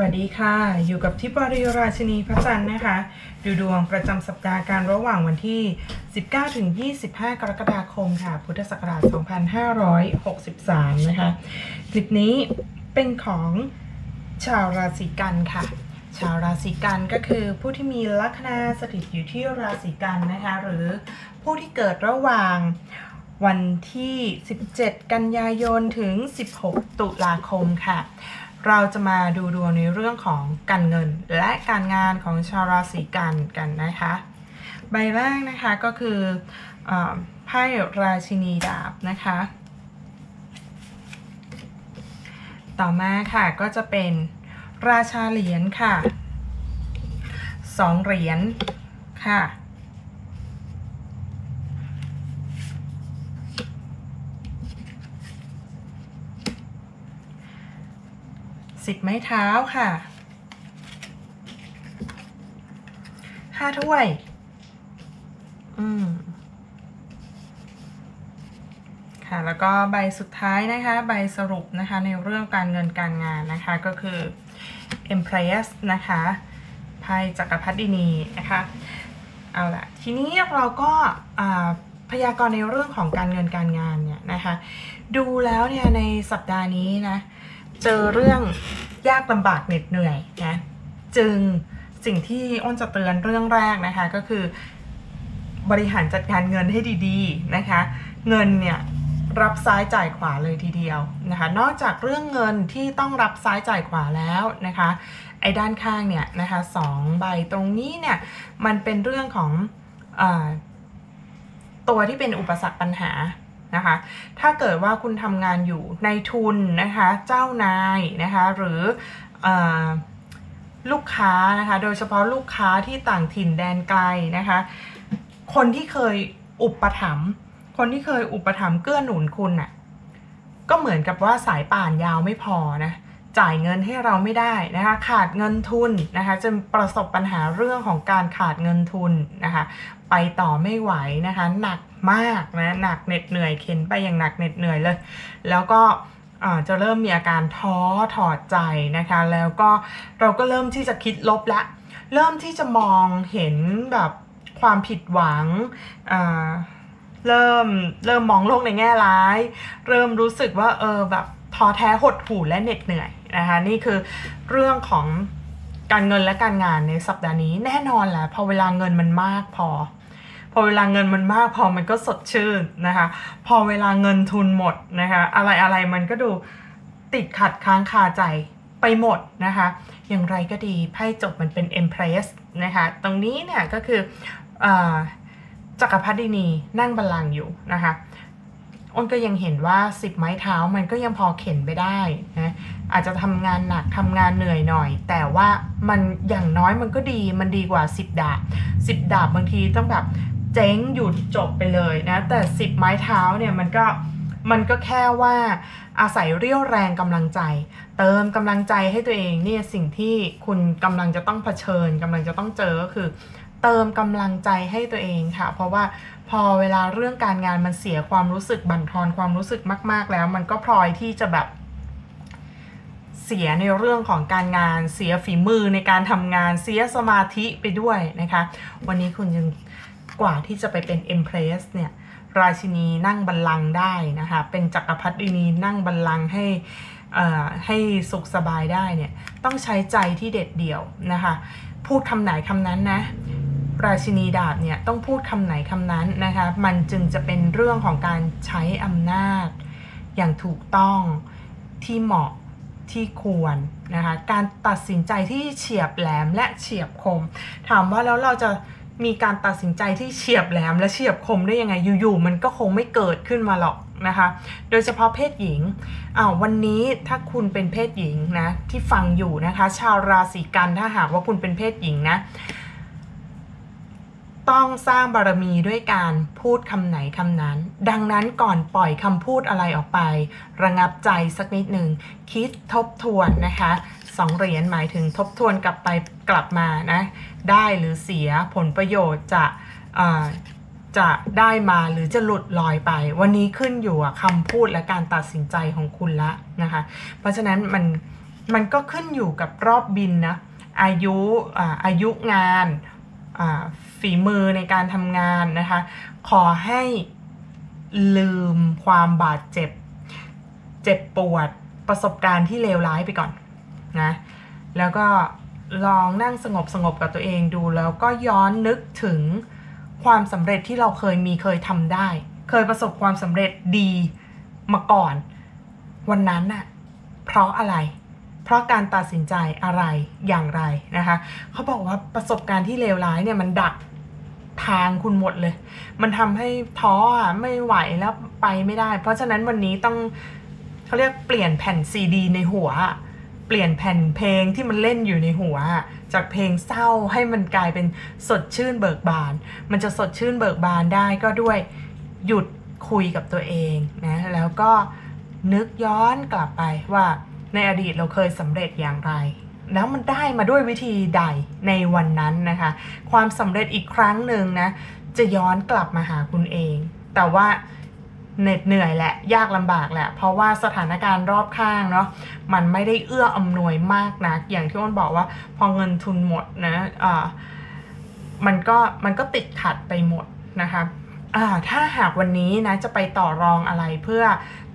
วัสดีค่ะ อยู่กับทิพย์วริยราชินีพระจันทร์นะคะ ดูดวงประจำสัปดาห์การระหว่างวันที่ 19ถึง25 กรกฎาคมค่ะ พุทธศักราช 2563 นะคะ คลิปนี้เป็นของชาวราศีกันค่ะ ชาวราศีกันก็คือผู้ที่มีลัคนาสถิตอยู่ที่ราศีกันนะคะ หรือผู้ที่เกิดระหว่างวันที่ 17 กันยายนถึง 16 ตุลาคมค่ะ เราจะมาดูดวงในเรื่องของการเงิน และการงานของชาวราศีกันกันนะคะ ใบแรกนะคะก็คืออไพ่ราชินีดาบนะคะ ต่อมาค่ะก็จะเป็นราชาเหรียญค่ะสองเหรียญค่ะ สิบไม้เท้าค่ะห้าถ้วย อืม ค่ะ แล้วก็ใบสุดท้ายนะคะ ใบสรุปนะคะ ในเรื่องการเงินการงานนะคะ ก็คือ Empress นะคะไพ่จักรพรรดินีนะคะ เอาละทีนี้เราก็อ่าพยากรณ์ในเรื่องของการเงินการงานเนี่ยนะคะ ดูแล้วเนี่ยในสัปดาห์นี้นะ เจอเรื่องยากลำบากเหน็ดเหนื่อยนะจึงสิ่งที่อ้นจะเตือนเรื่องแรกนะคะก็คือบริหารจัดการเงินให้ดีๆนะคะ เงินเนี่ยรับซ้ายจ่ายขวาเลยทีเดียวนะคะ นอกจากเรื่องเงินที่ต้องรับซ้ายจ่ายขวาแล้วนะคะ ไอ้ด้านข้างเนี่ยนะคะสองใบตรงนี้เนี่ยมันเป็นเรื่องของอตัวที่เป็นอุปสรรคปัญหา นะคะ ถ้าเกิดว่าคุณทำงานอยู่ในทุนนะคะ เจ้านายนะคะ หรืออลูกค้านะคะ โดยเฉพาะลูกค้าที่ต่างถิ่นแดนไกลนะคะ คนที่เคยอุปถัมภ์ คนที่เคยอุปถัมภ์เกื้อหนุนคุณน่ะ ก็เหมือนกับว่าสายป่านยาวไม่พอนะ จ่ายเงินให้เราไม่ได้นะคะขาดเงินทุนนะคะจะประสบปัญหาเรื่องของการขาดเงินทุนนะคะไปต่อไม่ไหวนะคะหนักมากนะหนักเหน็ดเหนื่อยเข็นไปอย่างหนักเหน็ดเหนื่อยเลย แล้วก็จะเริ่มมีอาการท้อถอดใจนะคะแล้วก็เราก็เริ่มที่จะคิดลบละเริ่มที่จะมองเห็นแบบความผิดหวังเริ่มเริ่มมองโลกในแง่ร้าย เริ่มรู้สึกว่าเออแบบ ท้อแท้หดหู่และเหน็ดเหนื่อยนะคะนี่คือเรื่องของการเงินและการงานในสัปดาห์นี้แน่นอนแหละพอเวลาเงินมันมากพอ พอเวลาเงินมันมากพอมันก็สดชื่นนะคะพอเวลาเงินทุนหมดนะคะอะไรอะไรมันก็ดูติดขัดค้างคาใจไปหมดนะคะอย่างไรก็ดีไพ่จบมันเป็น Empress นะคะตรงนี้เนี่ยก็คืออจักรพรรดินีนั่งบัลลังก์อยู่นะคะ อ้นก็ยังเห็นว่า10ไม้เท้ามันก็ยังพอเข็นไปได้นะอาจจะทำงานหนักทำงานเหนื่อยหน่อย แต่ว่ามันอย่างน้อยมันก็ดีมันดีกว่า10ดาบ10ดาบบางทีต้องแบบเจ๊งหยุดจบไปเลยนะแต่10ไม้เท้าเนี่ยมันก็มันก็แค่ว่าอาศัยเรี่ยวแรงกำลังใจ เติมกำลังใจให้ตัวเองเนี่ยสิ่งที่คุณกำลังจะต้องเผชิญกำลังจะต้องเจอก็คือ เติมกำลังใจให้ตัวเองค่ะ เพราะว่า พอเวลาเรื่องการงานมันเสียความรู้สึกบั่นทอนความรู้สึกมาก ๆ แล้ว มันก็พลอยที่จะแบบเสียในเรื่องของการงานเสียฝีมือในการทำงานเสียสมาธิไปด้วยนะคะ วันนี้คุณยังกว่าที่จะไปเป็น Empress เนี่ยราชินีนั่งบัลลังก์ได้นะคะ เป็นจักรพรรดินีนั่งบัลลังก์ให้อ่อให้สุขสบายได้เนี่ยต้องใช้ใจที่เด็ดเดี่ยวนะคะ พูดคำไหนคำนั้นนะ ราชินีดาบเนี่ยต้องพูดคำไหนคำนั้นนะคะ มันจึงจะเป็นเรื่องของการใช้อำนาจ อย่างถูกต้องที่เหมาะที่ควรนะคะ การตัดสินใจที่เฉียบแหลมและเฉียบคม ถามว่าแล้วเราจะมีการตัดสินใจที่เฉียบแหลมและเฉียบคมได้ยังไงอยู่ๆมันก็คงไม่เกิดขึ้นมาหรอกนะคะ โดยเฉพาะเพศหญิงอ้าววันนี้ถ้าคุณเป็นเพศหญิงนะที่ฟังอยู่นะคะ ชาวราศีกันถ้าหากว่าคุณเป็นเพศหญิงนะ ต้องสร้างบารมีด้วยการพูดคำไหนคำนั้น ดังนั้นก่อนปล่อยคำพูดอะไรออกไป ระงับใจสักนิดหนึ่งคิดทบทวนนะคะสองเหรียญหมายถึงทบทวนกลับไปกลับมานะได้หรือเสียผลประโยชน์จะจะได้มาหรือจะหลุดลอยไป วันนี้ขึ้นอยู่กับคำพูดและการตัดสินใจของคุณละนะคะ เพราะฉะนั้นมันมันก็ขึ้นอยู่กับรอบบินนะอายุอายุงาน ฝีมือในการทำงานนะคะ ขอให้ลืมความบาดเจ็บ เจ็บปวดประสบการณ์ที่เลวร้ายไปก่อนนะแล้วก็ลองนั่งสงบสงบกับตัวเองดูแล้วก็ย้อนนึกถึงความสำเร็จที่เราเคยมีเคยทำได้ เคยประสบความสำเร็จดีมาก่อน วันนั้นน่ะเพราะอะไร เพราะการตัดสินใจอะไรอย่างไรนะคะเขาบอกว่าประสบการณ์ที่เลวร้ายเนี่ยมันดักทางคุณหมดเลย มันทำให้ท้ออะไม่ไหวแล้วไปไม่ได้ เพราะฉะนั้นวันนี้ต้องเขาเรียกเปลี่ยนแผ่นซีดีในหัว เปลี่ยนแผ่นเพลงที่มันเล่นอยู่ในหัว จากเพลงเศร้าให้มันกลายเป็นสดชื่นเบิกบาน มันจะสดชื่นเบิกบานได้ก็ด้วยหยุดคุยกับตัวเองนะแล้วก็นึกย้อนกลับไปว่า ในอดีตเราเคยสำเร็จอย่างไร แล้วมันได้มาด้วยวิธีใดในวันนั้นนะคะ ความสำเร็จอีกครั้งหนึ่งนะ จะย้อนกลับมาหาคุณเอง แต่ว่าเหน็ดเหนื่อยแหละ ยากลำบากแหละ เพราะว่าสถานการณ์รอบข้างเนาะมันไม่ได้เอื้ออำนวยมากนะอย่างที่อ้นบอกว่าพอเงินทุนหมดนะอ่ามันก็มันก็ติดขัดไปหมดนะคะ ถ้าหากวันนี้นะจะไปต่อรองอะไรเพื่อ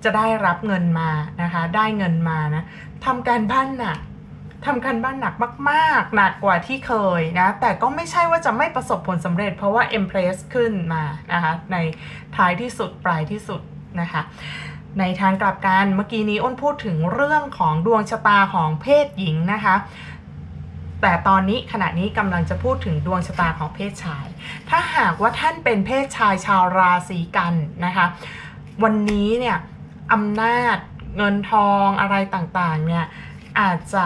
จะได้รับเงินมานะคะ ได้เงินมานะทำการบ้านหนักทำการบ้านหนักมาก ๆ หนักกว่าที่เคยนะ แต่ก็ไม่ใช่ว่าจะไม่ประสบผลสำเร็จ เพราะว่า Empress ขึ้นมานะคะ ในท้ายที่สุดปลายที่สุดนะคะ ในทางกลับกันเมื่อกี้นี้อ้นพูดถึงเรื่องของดวงชะตาของเพศหญิงนะคะ แต่ตอนนี้ขณะนี้กำลังจะพูดถึงดวงชะตาของเพศชาย ถ้าหากว่าท่านเป็นเพศชายชาวราศีกันนะคะ วันนี้เนี่ยอำนาจเงินทองอะไรต่างๆเนี่ยอาจจะ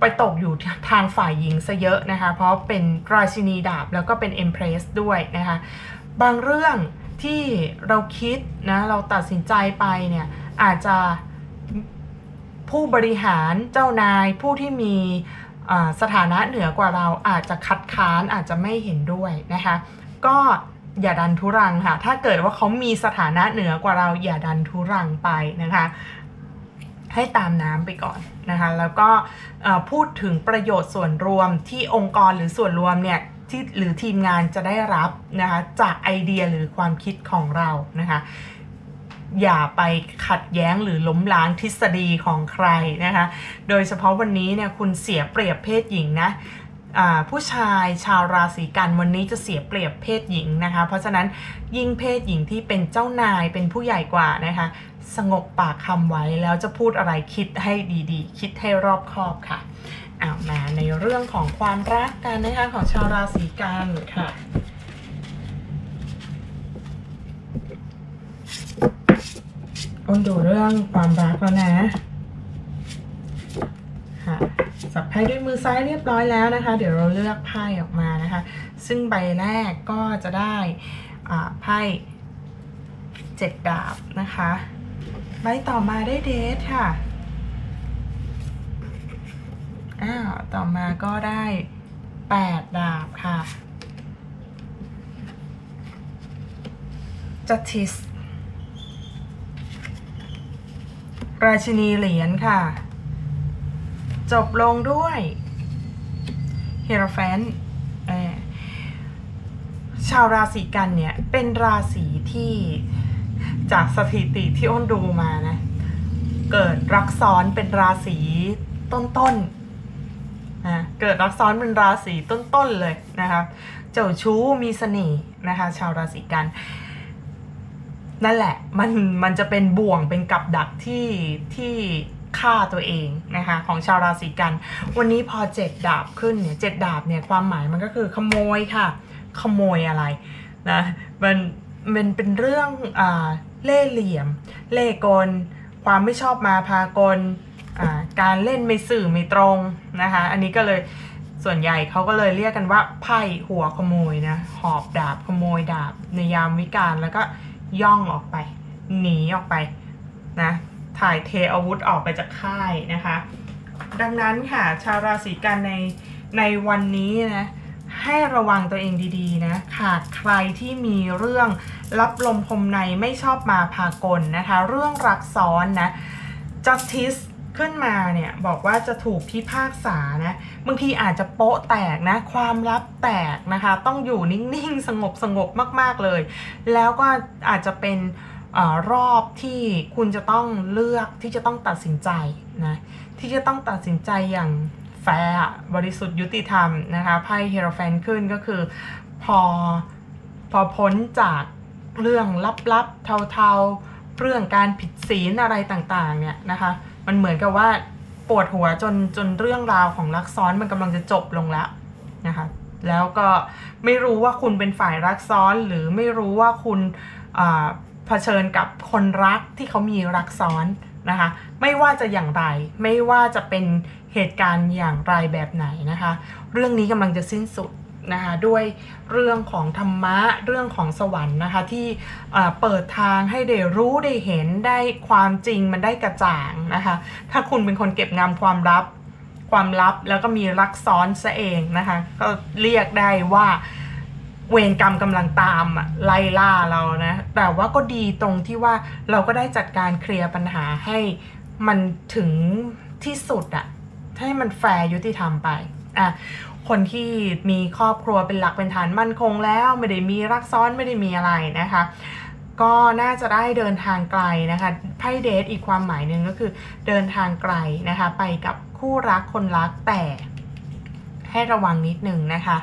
ไปตกอยู่ทางฝ่ายหญิงซะเยอะนะคะ เพราะเป็นราชินีดาบแล้วก็เป็นเอ็มเพรสด้วยนะคะ บางเรื่องที่เราคิดนะเราตัดสินใจไปเนี่ยอาจจะ ผู้บริหารเจ้านายผู้ที่มีสถานะเหนือกว่าเราอาจจะคัดค้านอาจจะไม่เห็นด้วยนะคะ ก็อย่าดันทุรังค่ะ ถ้าเกิดว่าเขามีสถานะเหนือกว่าเราอย่าดันทุรังไปนะคะ ให้ตามน้ำไปก่อนนะคะ แล้วก็พูดถึงประโยชน์ส่วนรวมที่องค์กรหรือส่วนรวมเนี่ยที่หรือทีมงานจะได้รับนะคะจากไอเดียหรือความคิดของเรานะคะ อย่าไปขัดแย้งหรือล้มล้างทฤษฎีของใครนะคะ โดยเฉพาะวันนี้เนี่ยคุณเสียเปรียบเพศหญิงนะผู้ชายชาวราศีกันวันนี้จะเสียเปรียบเพศหญิงนะคะ เพราะฉะนั้นยิ่งเพศหญิงที่เป็นเจ้านายเป็นผู้ใหญ่กว่านะคะ สงบปากคำไว้แล้วจะพูดอะไรคิดให้ดีๆ คิดให้รอบคอบค่ะเอามาในเรื่องของความรักกันนะคะของชาวราศีกันค่ะ อนดูเรื่องความรักแล้วนะ ค่ะสับไพ่ด้วยมือซ้ายเรียบร้อยแล้วนะคะ เดี๋ยวเราเลือกไพ่ออกมานะคะ ซึ่งใบแรกก็จะได้ไพ่เจ็ดดาบนะคะ ใบต่อมาได้เดทค่ะอ้าวต่อมาก็ได้แปดดาบค่ะจัติส ราชินีเหรียญค่ะ จบลงด้วยเฮโรแฟนชาวราศีกันเนี่ย เป็นราศีที่จากสถิติที่อ้นดูมานะ เกิดรักซ้อนเป็นราศีต้นๆนะเกิดรักซ้อนเป็นราศีต้นๆเลยนะคะ เจ้าชู้มีเสน่ห์นะคะ ชาวราศีกัน นั่นแหละ มันมันจะเป็นบ่วงเป็นกับดักที่ที่ฆ่าตัวเองนะคะของชาวราศีกัน วันนี้พอเจ็ดดาบขึ้นเนี่ยเจ็ดดาบเนี่ยความหมายมันก็คือขโมยค่ะ ขโมยอะไรนะมันมันเป็นเรื่องอ่าเล่เหลี่ยม เล่กล ความไม่ชอบมาพากลการเล่นไม่สื่อไม่ตรงนะคะอันนี้ก็เลยส่วนใหญ่เขาก็เลยเรียกกันว่าไพ่หัวขโมยนะหอบดาบขโมยดาบในยามวิกาลแล้วก็ ย่องออกไป หนีออกไปนะถ่ายเทอาวุธออกไปจากค่ายนะคะ ดังนั้นค่ะชาวราศีกันในในวันนี้นะให้ระวังตัวเองดีๆนะขาดใครที่มีเรื่องรับลมคมในไม่ชอบมาพากลนะคะ เรื่องรักซ้อนนะ justice ขึ้นมาเนี่ยบอกว่าจะถูกพิพากษานะ บางทีอาจจะโป๊ะแตกนะ ความลับแตกนะคะ ต้องอยู่นิ่งๆ สงบสงบมากๆเลย แล้วก็อาจจะเป็นอรอบที่คุณจะต้องเลือกที่จะต้องตัดสินใจนะ ที่จะต้องตัดสินใจอย่างแฟร์บริสุทธิ์ยุติธรรมนะคะไพ่เฮโรแฟนขึ้นก็คือพอพอพ้นจากเรื่องลับๆเทาๆ เรื่องการผิดศีลอะไรต่างๆเนี่ยนะคะ มันเหมือนกับว่า ปวดหัวจนจนเรื่องราวของรักซ้อนมันกำลังจะจบลงแล้วนะคะแล้วก็ไม่รู้ว่าคุณเป็นฝ่ายรักซ้อนหรือไม่รู้ว่าคุณอ่าเผชิญกับคนรักที่เขามีรักซ้อนนะคะไม่ว่าจะอย่างไรไม่ว่าจะเป็นเหตุการณ์อย่างไรแบบไหนนะคะ เรื่องนี้กำลังจะสิ้นสุด นะคะด้วยเรื่องของธรรมะเรื่องของสวรรค์นะคะที่เปิดทางให้ได้รู้ได้เห็นได้ความจริงมันได้กระจ่างนะคะถ้าคุณเป็นคนเก็บงำความลับความลับแล้วก็มีรักซ้อนซะเองนะคะก็เรียกได้ว่าเวรกรรมกำลังตามไล่ล่าเรานะแต่ว่าก็ดีตรงที่ว่าเราก็ได้จัดการเคลียร์ปัญหาให้มันถึงที่สุดอะให้มันแฟร์ยุติธรรมไปอะ คนที่มีครอบครัวเป็นหลักเป็นฐานมั่นคงแล้วไม่ได้มีรักซ้อนไม่ได้มีอะไรนะคะ ก็น่าจะได้เดินทางไกลนะคะไพ่เดทอีกความหมายหนึ่งก็คือเดินทางไกลนะคะ ไปกับคู่รักคนรักแต่ ให้ระวังนิดหนึ่งนะคะ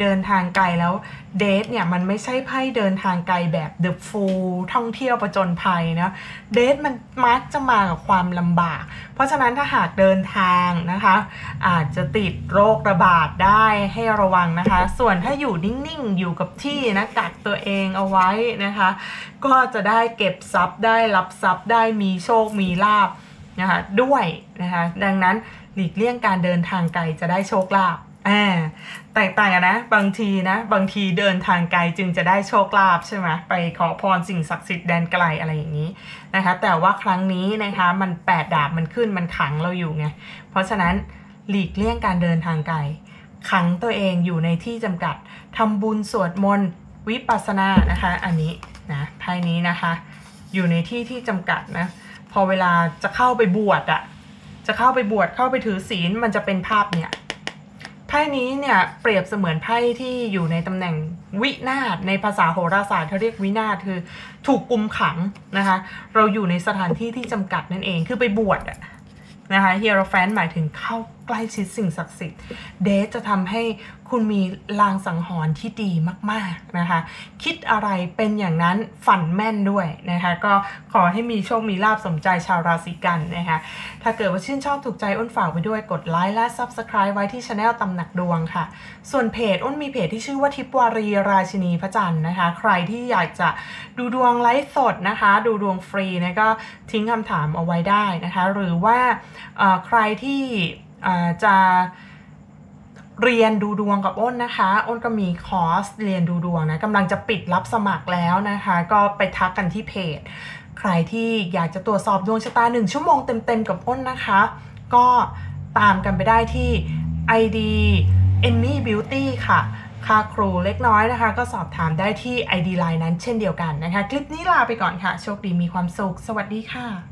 เดินทางไกลแล้วเดทเนี่ยมันไม่ใช่ไพ่เดินทางไกลแบบเดอะฟูลท่องเที่ยวประจนภัยนะเดทมันมักจะมากับความลำบาก เพราะฉะนั้นถ้าหากเดินทางนะคะ อาจจะติดโรคระบาดได้ให้ระวังนะคะ ส่วนถ้าอยู่นิ่งๆ อยู่กับที่นะกักตัวเองเอาไว้นะคะ ก็จะได้เก็บทรัพย์ได้รับทรัพย์ได้มีโชคมีลาบนะคะด้วยนะคะดังนั้นหลีกเลี่ยงการเดินทางไกลจะได้โชคลาภ อ่าแตกต่างกันนะ บางทีนะ บางทีเดินทางไกลจึงจะได้โชคลาภใช่ไหมไปขอพรสิ่งศักดิ์สิทธิ์แดนไกลอะไรอย่างนี้นะคะ แต่ว่าครั้งนี้นะคะมันแปดดาบมันขึ้นมันขังเราอยู่ไง เพราะฉะนั้นหลีกเลี่ยงการเดินทางไกลขังตัวเองอยู่ในที่จำกัดทำบุญสวดมนต์วิปัสสนานะคะ อันนี้นะไพ่นี้นะคะ อยู่ในที่ที่จำกัดนะ พอเวลาจะเข้าไปบวชอะจะเข้าไปบวชเข้าไปถือศีลมันจะเป็นภาพเนี่ย ไพ่นี้เนี่ยเปรียบเสมือนไพ่ที่อยู่ในตำแหน่งวินาศในภาษาโหราศาสตร์เขาเรียกวินาศคือถูกกุมขังนะคะ เราอยู่ในสถานที่ที่จำกัดนั่นเองคือไปบวชนะคะเฮียโรแฟนหมายถึงเข้า ใกล้ชิดสิ่งศักดิ์สิทธิ์ เดทจะทำให้คุณมีลางสังหรณ์ที่ดีมากๆนะคะ คิดอะไรเป็นอย่างนั้นฝันแม่นด้วยนะคะ ก็ขอให้มีโชคมีลาบสมใจชาวราศีกันนะคะ ถ้าเกิดว่าชื่นชอบถูกใจอ้นฝากไว้ด้วยกดไลค์และ Subscribe ไว้ที่ช anel ตำหนักดวงค่ะ ส่วนเพจอ้นมีเพจที่ชื่อว่าทิพวารีราชินีพระจันทร์นะคะ ใครที่อยากจะดูดวงไลฟ์สดนะคะ ดูดวงฟรีนะก็ทิ้งคำถามเอาไว้ได้นะคะ หรือว่าใครที่ จะเรียนดูดวงกับอ้นนะคะ อ้นก็มีคอร์สเรียนดูดวงนะกำลังจะปิดรับสมัครแล้วนะคะ ก็ไปทักกันที่เพจ ใครที่อยากจะตรวจสอบดวงชะตา1ชั่วโมงเต็มๆกับอ้นนะคะ ก็ตามกันไปได้ที่ ID Emmy Beauty ค่ะค่าครูเล็กน้อยนะคะ ก็สอบถามได้ที่ ID Line นั้นเช่นเดียวกันนะคะ คลิปนี้ลาไปก่อนค่ะ โชคดีมีความสุข สวัสดีค่ะ